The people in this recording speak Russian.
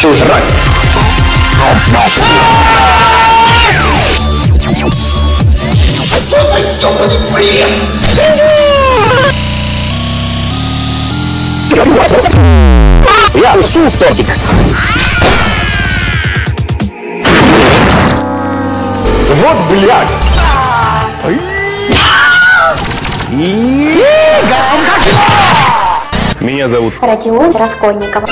хочу жрать. Я усу тортик. Вот, блядь! Меня зовут Родион Раскольников.